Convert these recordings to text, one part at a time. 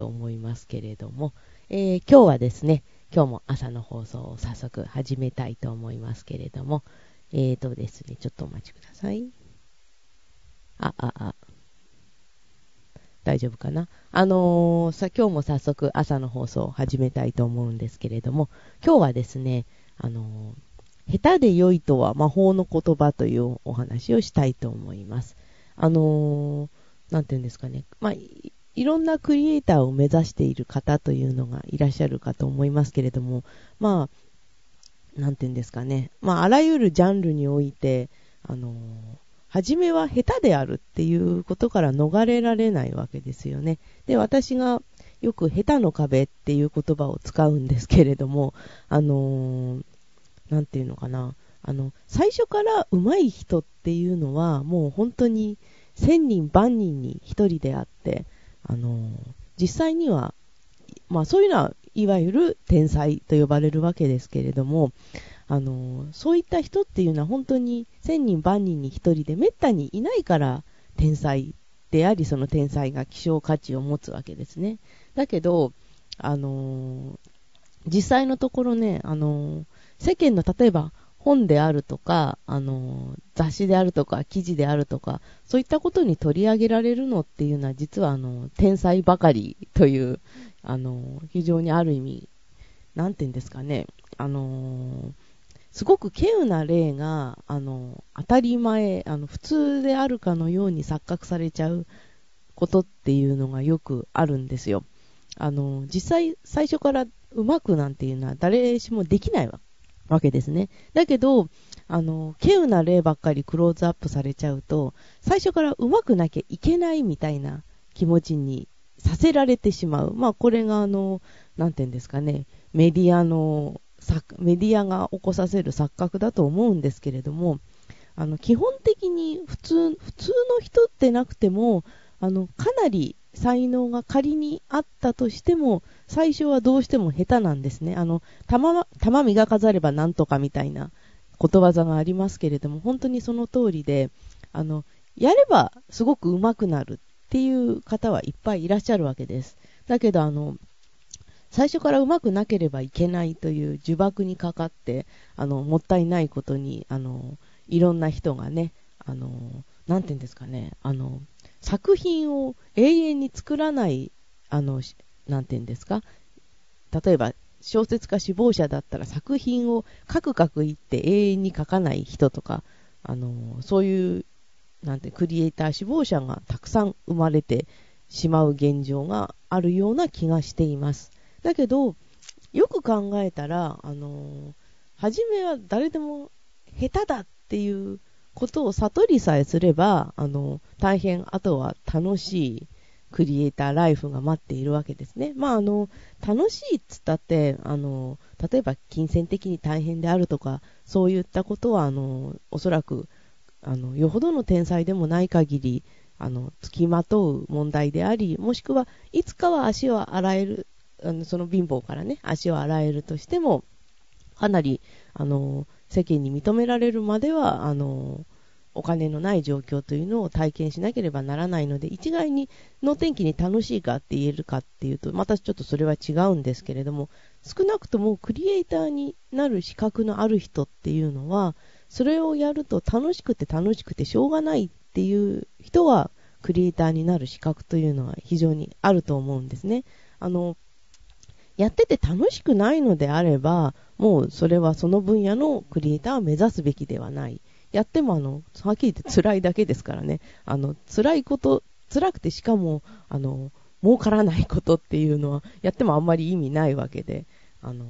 と思いますけれども、えー、今日はですね、今日も朝の放送を早速始めたいと思いますけれども、えーとですね、ちょっとお待ちください。あ、あ、あ。大丈夫かな？あのー、さ、今日も早速朝の放送を始めたいと思うんですけれども、今日はですね、あのー、下手で良いとは魔法の言葉というお話をしたいと思います。あのー、なんていうんですかね。まあ、いろんなクリエイターを目指している方というのがいらっしゃるかと思いますけれども、まあ、なんていうんですかね。まあ、あらゆるジャンルにおいて、あのー、初めは下手であるっていうことから逃れられないわけですよね。で、私がよく下手の壁っていう言葉を使うんですけれども、あのー、なんていうのかな。あの、最初から上手い人っていうのは、もう本当に千人万人に一人であって、あの、実際には、まあそういうのは、いわゆる天才と呼ばれるわけですけれども、あの、そういった人っていうのは本当に千人万人に一人でめったにいないから天才であり、その天才が希少価値を持つわけですね。だけど、あの、実際のところね、あの、世間の例えば本であるとか、あの、雑誌であるとか、記事であるとか、そういったことに取り上げられるのっていうのは、実はあの、天才ばかりという、あの、非常にある意味、なんていうんですかね、あの、すごく稀有な例が、あの、当たり前、あの、普通であるかのように錯覚されちゃうことっていうのがよくあるんですよ。あの、実際、最初からうまくなんていうのは誰しもできないわわけですね。だけど、あの、稀有な例ばっかりクローズアップされちゃうと、最初から上手くなきゃいけないみたいな気持ちにさせられてしまう。まあ、これがあの、なんていうんですかね、メディアの、メディアが起こさせる錯覚だと思うんですけれども、あの、基本的に普通、普通の人ってなくても、あの、かなり才能が仮にあったとしても、最初はどうしても下手なんですね。あの、玉、玉磨かざればなんとかみたいなことわざがありますけれども、本当にその通りで、あの、やればすごく上手くなるっていう方はいっぱいいらっしゃるわけです。だけど、あの、最初から上手くなければいけないという呪縛にかかって、あの、もったいないことに、あの、いろんな人がね、あの、なんて言うんですかね、あの、作品を永遠に作らない、あの、なんていうんですか、例えば小説家志望者だったら作品をカクカク言って永遠に書かない人とか、あの、そういう、なんて、クリエイター志望者がたくさん生まれてしまう現状があるような気がしています。だけど、よく考えたら、あの、初めは誰でも下手だっていうことを悟りさえすれば、あの、大変、あとは楽しいクリエイターライフが待っているわけですね。まあ、あの、楽しいっつったって、あの、例えば金銭的に大変であるとか、そういったことは、あの、おそらく、あの、よほどの天才でもない限り、あの、付きまとう問題であり、もしくはいつかは足を洗える、あのその貧乏からね、足を洗えるとしても、かなり、あの、世間に認められるまでは、あの、お金のない状況というのを体験しなければならないので、一概に能天気に楽しいかって言えるかっていうと、またちょっとそれは違うんですけれども、少なくともクリエイターになる資格のある人っていうのは、それをやると楽しくて楽しくてしょうがないっていう人は、クリエイターになる資格というのは非常にあると思うんですね。あの、やってて楽しくないのであれば、もうそれはその分野のクリエイターを目指すべきではない。やってもあの、はっきり言って辛いだけですからね。あの、辛いこと、辛くてしかも、あの、儲からないことっていうのは、やってもあんまり意味ないわけで、あの、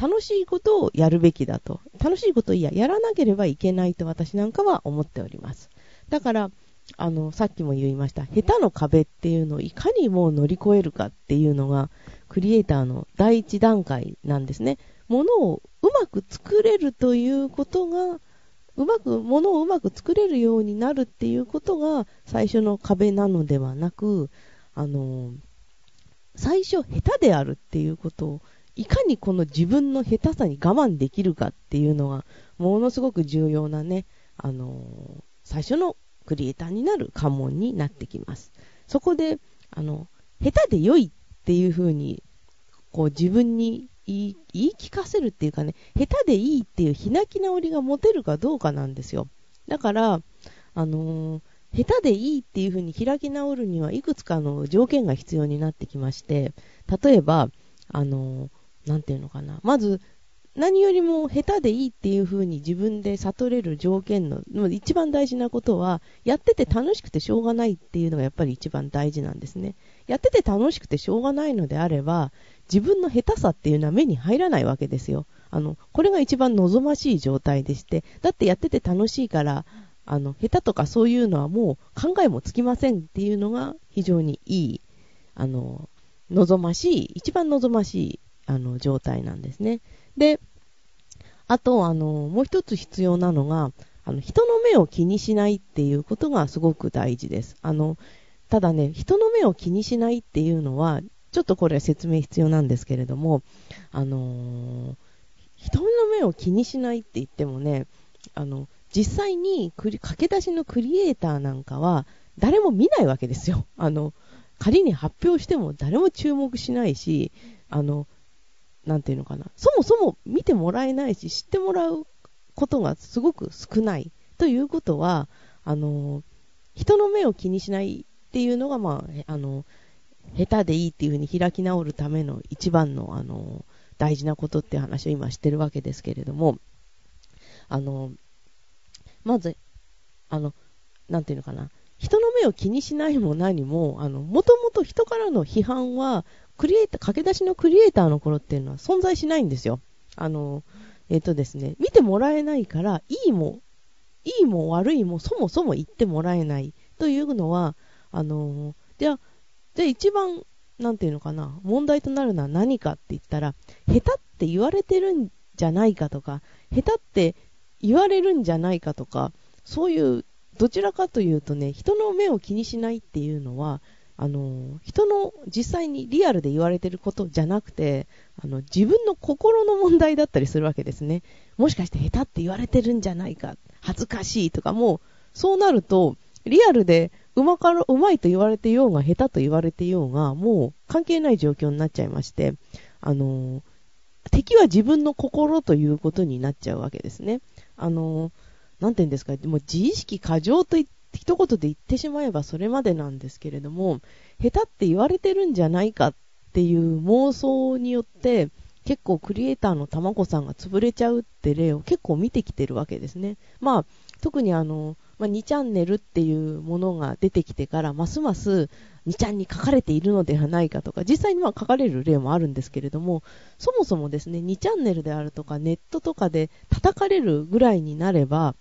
楽しいことをやるべきだと。楽しいこといや、やらなければいけないと私なんかは思っております。だから、あの、さっきも言いました、下手の壁っていうのをいかにもう乗り越えるかっていうのが、クリエイターの第一段階なんですね。ものをうまく作れるということが、うまく、ものをうまく作れるようになるっていうことが最初の壁なのではなく、あの、最初下手であるっていうことを、いかにこの自分の下手さに我慢できるかっていうのが、ものすごく重要なね、あの、最初のクリエイターになる関門になってきます。そこで、あの、下手で良いっていう風に、こう自分に言い聞かせるっていうかね、下手でいいっていう開き直りが持てるかどうかなんですよ。だから、あのー、下手でいいっていうふうに開き直るにはいくつかの条件が必要になってきまして、例えば、あのー、なんていうのかな。まず、何よりも下手でいいっていう風に自分で悟れる条件の一番大事なことは、やってて楽しくてしょうがないっていうのがやっぱり一番大事なんですね。やってて楽しくてしょうがないのであれば、自分の下手さっていうのは目に入らないわけですよ。あの、これが一番望ましい状態でして、だってやってて楽しいから、あの、下手とかそういうのはもう考えもつきませんっていうのが非常にいい、あの、望ましい、一番望ましい、あの、状態なんですね。で、あと、あの、もう一つ必要なのが、あの、人の目を気にしないっていうことがすごく大事です。あの、ただね、人の目を気にしないっていうのは、ちょっとこれ説明必要なんですけれども、あのー、人の目を気にしないって言ってもね、あの、実際に駆け出しのクリエイターなんかは、誰も見ないわけですよ。あの、仮に発表しても誰も注目しないし、あの、なんていうのかな、そもそも見てもらえないし、知ってもらうことがすごく少ない。ということは、あの、人の目を気にしないっていうのが、まあ、あの、下手でいいっていうふうに開き直るための一番の、あの、大事なことって話を今してるわけですけれども、あの、まず、あの、なんていうのかな、人の目を気にしないも何も、あの、もともと人からの批判は、クリエイター、駆け出しのクリエイターの頃っていうのは存在しないんですよ。あの、えっ、ー、とですね、見てもらえないから、いいも、いいも悪いもそもそも言ってもらえないというのは、あの、じゃあ、じゃあ一番、なんていうのかな、問題となるのは何かって言ったら、下手って言われてるんじゃないかとか、下手って言われるんじゃないかとか、そういう、どちらかというとね、人の目を気にしないっていうのは、あの、人の実際にリアルで言われてることじゃなくて、あの、自分の心の問題だったりするわけですね。もしかして下手って言われてるんじゃないか、恥ずかしいとかも、そうなると、リアルでうまかろ、うまいと言われてようが、下手と言われてようが、もう関係ない状況になっちゃいまして、あの、敵は自分の心ということになっちゃうわけですね。あの、なんて言うんですか、もう自意識過剰と言って一言で言ってしまえばそれまでなんですけれども、下手って言われてるんじゃないかっていう妄想によって、結構クリエイターの卵さんが潰れちゃうって例を結構見てきてるわけですね。まあ、特にあの、まあ、2チャンネルっていうものが出てきてから、ますます2ちゃんに書かれているのではないかとか、実際にまあ書かれる例もあるんですけれども、そもそもですね、2チャンネルであるとか、ネットとかで叩かれるぐらいになれば、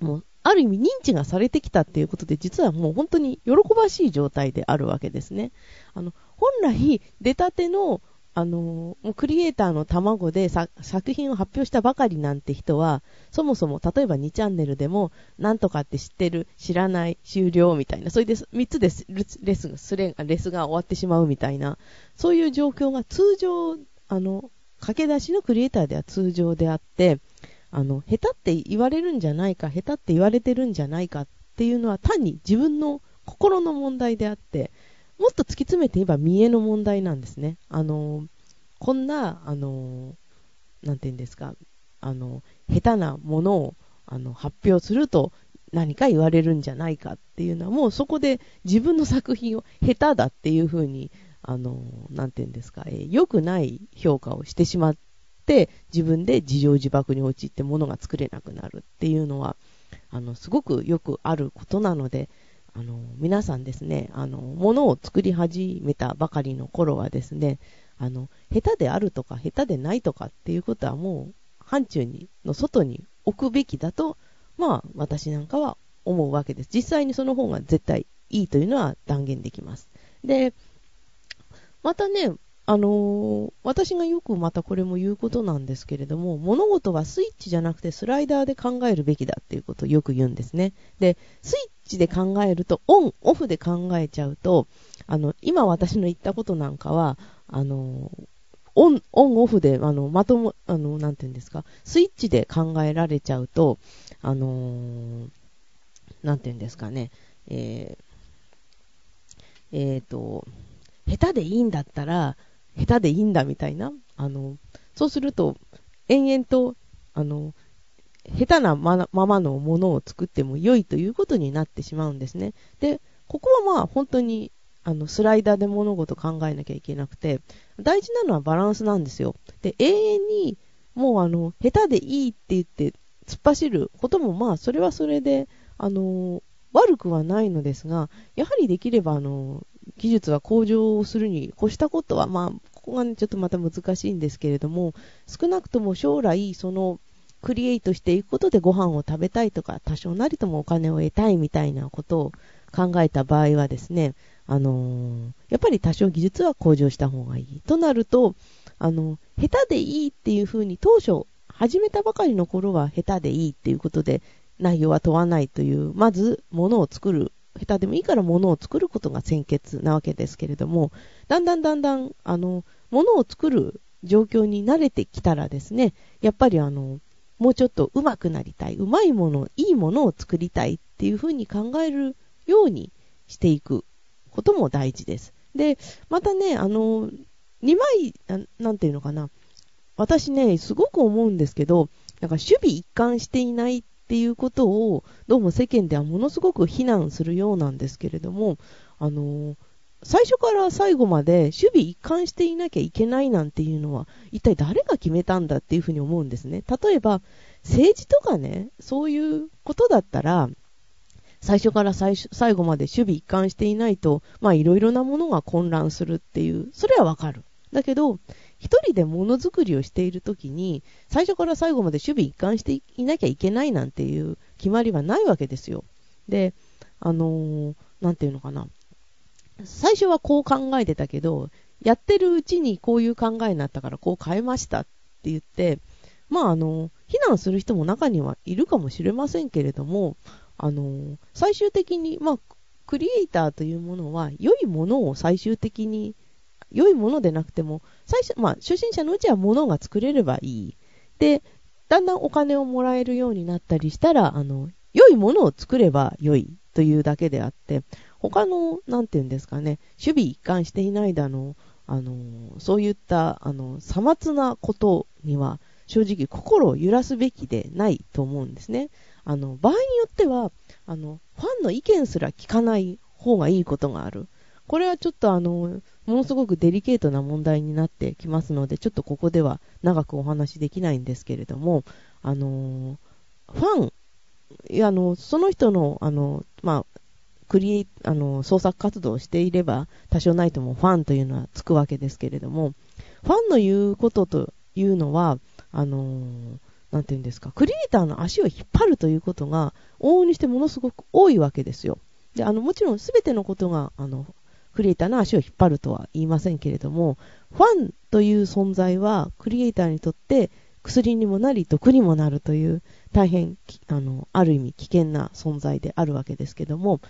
もうある意味認知がされてきたっていうことで、実はもう本当に喜ばしい状態であるわけですね。あの、本来出たての、あの、クリエイターの卵で作品を発表したばかりなんて人は、そもそも例えば2チャンネルでも、なんとかって知ってる、知らない、終了みたいな、それで3つでレススレレスが終わってしまうみたいな、そういう状況が通常、あの、駆け出しのクリエイターでは通常であって、あの、下手って言われるんじゃないか、下手って言われてるんじゃないかっていうのは単に自分の心の問題であって、もっと突き詰めて言えば見栄の問題なんですね。あの、こんな、あの、なんて言うんですか、あの、下手なものをあの発表すると何か言われるんじゃないかっていうのは、もうそこで自分の作品を下手だっていうふうに、あの、なんて言うんですか、えー、良くない評価をしてしまってって自分で自情自爆に陥って物が作れなくなるっていうのはあのすごくよくあることなのであの皆さんですねあの物を作り始めたばかりの頃はですねあの下手であるとか下手でないとかっていうことはもう範疇にの外に置くべきだとまあ私なんかは思うわけです。実際にその方が絶対いいというのは断言できます。でまたねあのー、私がよくまたこれも言うことなんですけれども、物事はスイッチじゃなくてスライダーで考えるべきだっていうことをよく言うんですね。で、スイッチで考えると、オン、オフで考えちゃうと、あの、今私の言ったことなんかは、あのー、オン、オン、オフで、あの、まとも、あの、なんて言うんですか、スイッチで考えられちゃうと、あのー、なんて言うんですかね、えー、えーと、下手でいいんだったら、下手でいいんだみたいな、あの、そうすると、延々と、あの、下手なままのものを作っても良いということになってしまうんですね。で、ここはまあ本当にあのスライダーで物事考えなきゃいけなくて、大事なのはバランスなんですよ。で、永遠にもうあの、下手でいいって言って突っ走ることもまあそれはそれで、あの、悪くはないのですが、やはりできればあの、技術は向上するに越したことはまあ、ここがね、ちょっとまた難しいんですけれども、少なくとも将来、その、クリエイトしていくことでご飯を食べたいとか、多少なりともお金を得たいみたいなことを考えた場合はですね、あのー、やっぱり多少技術は向上した方がいい。となると、あの、下手でいいっていうふうに当初、始めたばかりの頃は下手でいいっていうことで、内容は問わないという、まず、ものを作る。下手でもいいからものを作ることが先決なわけですけれども、だんだんだんだん、あの、ものを作る状況に慣れてきたらですね、やっぱりあの、もうちょっと上手くなりたい、うまいもの、いいものを作りたいっていうふうに考えるようにしていくことも大事です。で、またね、あの、2枚な、なんていうのかな。私ね、すごく思うんですけど、なんか守備一貫していないっていうことを、どうも世間ではものすごく非難するようなんですけれども、あの、最初から最後まで守備一貫していなきゃいけないなんていうのは、一体誰が決めたんだっていうふうに思うんですね。例えば、政治とかね、そういうことだったら、最初から最最後まで守備一貫していないと、まあいろいろなものが混乱するっていう、それはわかる。だけど、一人でものづくりをしているときに、最初から最後まで守備一貫していなきゃいけないなんていう決まりはないわけですよ。で、あのー、なんていうのかな。最初はこう考えてたけど、やってるうちにこういう考えになったからこう変えましたって言って、まああの、非難する人も中にはいるかもしれませんけれども、あの、最終的に、まあ、クリエイターというものは、良いものを最終的に、良いものでなくても、最初、まあ、初心者のうちはものが作れればいい。で、だんだんお金をもらえるようになったりしたら、あの、良いものを作れば良いというだけであって、他の、なんていうんですかね、守備一貫していないだの、あの、そういった、あの、さまつなことには、正直心を揺らすべきでないと思うんですね。あの、場合によっては、あの、ファンの意見すら聞かない方がいいことがある。これはちょっとあの、ものすごくデリケートな問題になってきますので、ちょっとここでは長くお話しできないんですけれども、あの、ファン、いや、あの、その人の、あの、まあ、クリエイあの、創作活動をしていれば、多少ないともファンというのはつくわけですけれども、ファンの言うことというのは、あのー、なんていうんですか、クリエイターの足を引っ張るということが、往々にしてものすごく多いわけですよ。で、あの、もちろんすべてのことが、あの、クリエイターの足を引っ張るとは言いませんけれども、ファンという存在は、クリエイターにとって薬にもなり、毒にもなるという、大変、あの、ある意味危険な存在であるわけですけども、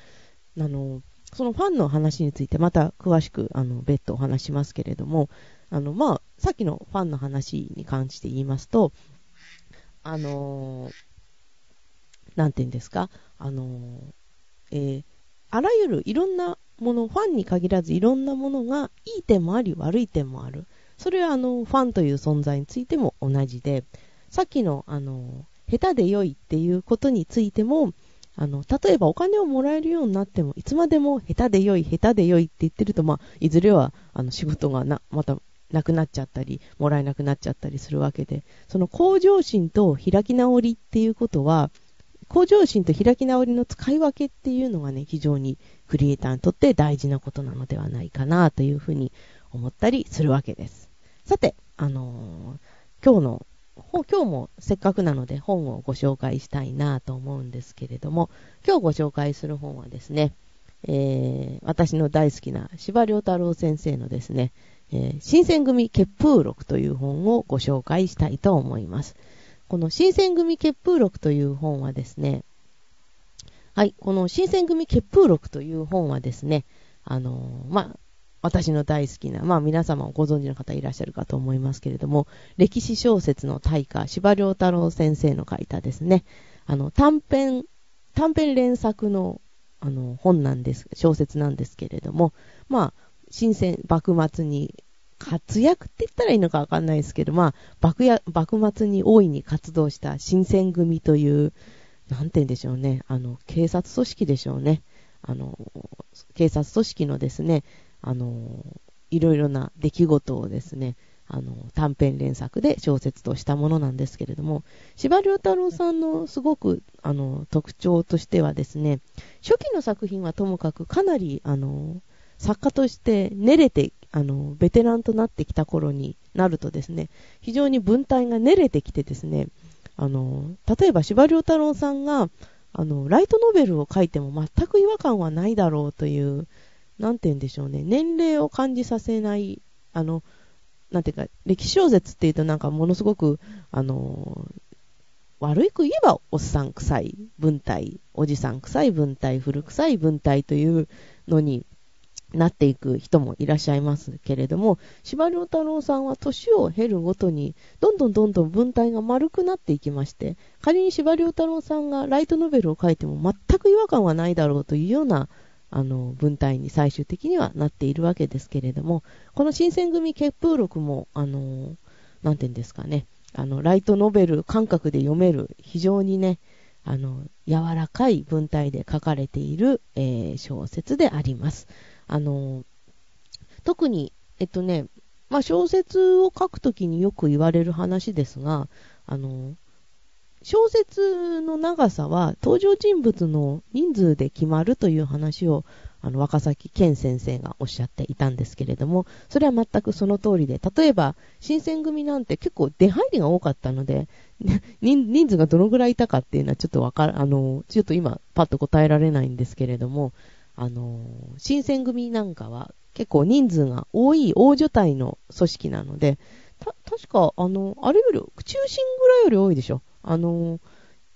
あの、そのファンの話についてまた詳しく、あの、別途お話しますけれども、あの、まあ、さっきのファンの話に関して言いますと、あのなんて言うんですか、あのえー、あらゆるいろんなもの、ファンに限らずいろんなものがいい点もあり悪い点もある。それはあの、ファンという存在についても同じで、さっきのあの、下手で良いっていうことについても、あの、例えばお金をもらえるようになっても、いつまでも下手で良い、下手で良いって言ってると、まあ、いずれは、あの、仕事がな、また、なくなっちゃったり、もらえなくなっちゃったりするわけで、その向上心と開き直りっていうことは、向上心と開き直りの使い分けっていうのがね、非常にクリエイターにとって大事なことなのではないかなというふうに思ったりするわけです。さて、あのー、今日の今日もせっかくなので本をご紹介したいなと思うんですけれども、今日ご紹介する本はですね、えー、私の大好きな司馬遼太郎先生のですね、えー、新選組結風録という本をご紹介したいと思います。この新選組結風録という本はですね、はい、この新選組結風録という本はですね、あのー、まあ、私の大好きな、まあ皆様ご存知の方いらっしゃるかと思いますけれども、歴史小説の大家、司馬遼太郎先生の書いたですね、あの、短編、短編連作の、あの、本なんです、小説なんですけれども、まあ、新鮮、幕末に活躍って言ったらいいのかわかんないですけど、まあ、幕、幕末に大いに活動した新選組という、なんて言うんでしょうね、あの、警察組織でしょうね。あの、警察組織のですね、あの、いろいろな出来事をですね、あの、短編連作で小説としたものなんですけれども、司馬遼太郎さんのすごく、あの、特徴としてはですね、初期の作品はともかくかなり、あの、作家として練れて、あの、ベテランとなってきた頃になるとですね、非常に文体が練れてきてですね、あの、例えば司馬太郎さんが、あの、ライトノベルを書いても全く違和感はないだろうという、なんて言うんでしょうね、年齢を感じさせない、あの、なんていうか、歴史小説っていうとなんかものすごく、あの悪いく言えばおっさん臭い文体、おじさん臭い文体、古臭い文体というのになっていく人もいらっしゃいますけれども、司馬遼太郎さんは年を経るごとに、どんどんどんどん文体が丸くなっていきまして、仮に司馬遼太郎さんがライトノベルを書いても全く違和感はないだろうというようなあの、文体に最終的にはなっているわけですけれども、この新選組結風録も、あの、なんていうんですかね、あの、ライトノベル感覚で読める、非常にね、あの、柔らかい文体で書かれている、えー、小説であります。あの、特に、えっとね、まあ、小説を書くときによく言われる話ですが、あの、小説の長さは登場人物の人数で決まるという話をあの若崎健先生がおっしゃっていたんですけれども、それは全くその通りで、例えば新選組なんて結構出入りが多かったので、人数がどのぐらいいたかっていうのはちょっとわかる、あの、ちょっと今パッと答えられないんですけれども、あの、新選組なんかは結構人数が多い大所帯の組織なので、た、確か、あの、あれより、中心ぐらいより多いでしょ。あの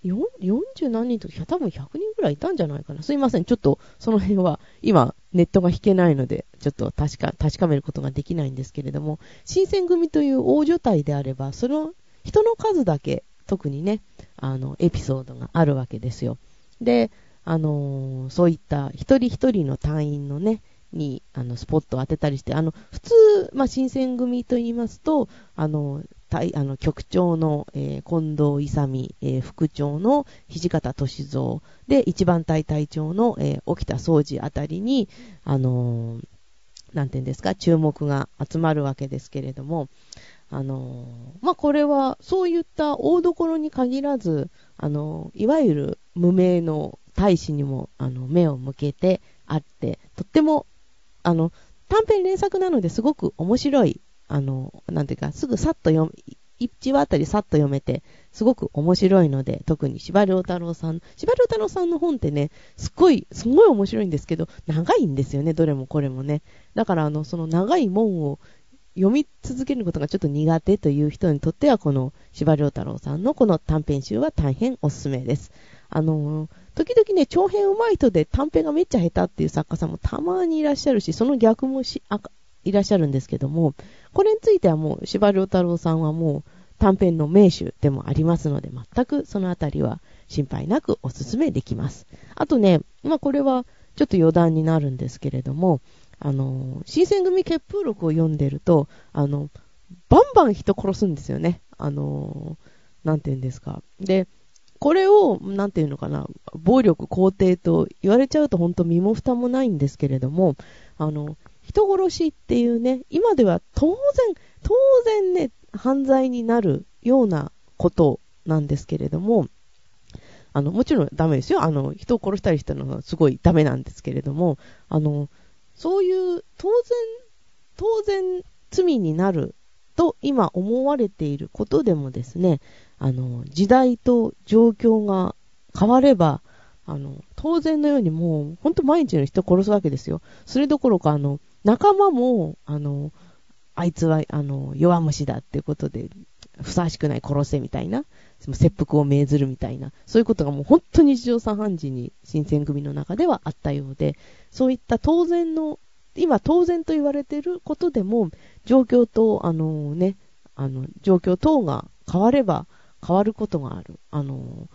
40何人とか、多分100人ぐらいいたんじゃないかな。すいません。ちょっとその辺は今ネットが引けないので、ちょっと確か、確かめることができないんですけれども、新選組という大所帯であれば、その人の数だけ特にね、あの、エピソードがあるわけですよ。で、あのー、そういった一人一人の隊員のね、に、あの、スポットを当てたりして、あの、普通、まあ、新選組と言いますと、あの、あの局長の、えー、近藤勇、えー、副長の土方歳三で一番隊隊長の、えー、沖田総司あたりに、あのー、なんていうんですか、注目が集まるわけですけれども、あのまあ、これはそういった大所に限らず、あのいわゆる無名の大使にもあの目を向けてあって、とってもあの短編連作なのですごく面白いあの、なんていうか、すぐさっと読1話あたりさっと読めて、すごく面白いので、特に司馬遼太郎さん、司馬遼太郎さんの本ってね、すっごい、すごい面白いんですけど、長いんですよね、どれもこれもね。だから、あの、その長い門を読み続けることがちょっと苦手という人にとっては、この司馬遼太郎さんのこの短編集は大変おすすめです。あの、時々ね、長編上手い人で短編がめっちゃ下手っていう作家さんもたまにいらっしゃるし、その逆もし、あいらっしゃるんですけども、これについてはもう、司馬太郎さんはもう短編の名手でもありますので、全くそのあたりは心配なくお勧めできます。あとね、まあこれはちょっと余談になるんですけれども、あの、新選組結風録を読んでると、あの、バンバン人殺すんですよね。あの、なんて言うんですか。で、これを、なんていうのかな、暴力肯定と言われちゃうと本当身も蓋もないんですけれども、あの、人殺しっていうね、今では当然、当然ね、犯罪になるようなことなんですけれども、あの、もちろんダメですよ。あの、人を殺したりしたのはすごいダメなんですけれども、あの、そういう当然、当然罪になると今思われていることでもですね、あの、時代と状況が変われば、あの、当然のようにもう、ほんと毎日の人を殺すわけですよ。それどころか、あの、仲間も、あの、あいつは、あの、弱虫だっていうことで、ふさわしくない殺せみたいな、切腹を命ずるみたいな、そういうことがもう本当に日常茶飯事に新選組の中ではあったようで、そういった当然の、今当然と言われていることでも、状況と、あのね、あの、状況等が変われば変わることがある。あの、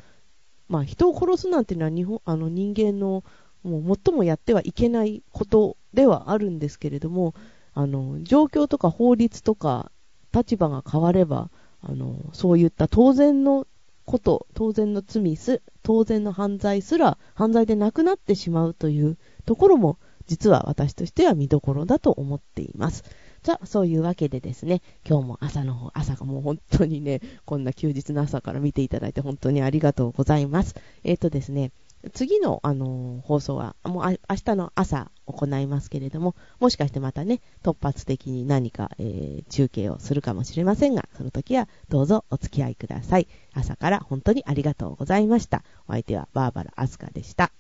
まあ、人を殺すなんていうのは日本、あの人間のもう最もやってはいけないことではあるんですけれども、あの、状況とか法律とか立場が変われば、あの、そういった当然のこと、当然の罪す、当然の犯罪すら犯罪でなくなってしまうというところも、実は私としては見どころだと思っています。じゃあ、そういうわけでですね、今日も朝の方、朝がもう本当にね、こんな休日の朝から見ていただいて本当にありがとうございます。えっ、ー、とですね、次の、あのー、放送は、もう明日の朝行いますけれども、もしかしてまたね、突発的に何か、えー、中継をするかもしれませんが、その時はどうぞお付き合いください。朝から本当にありがとうございました。お相手はバーバラ・アスカでした。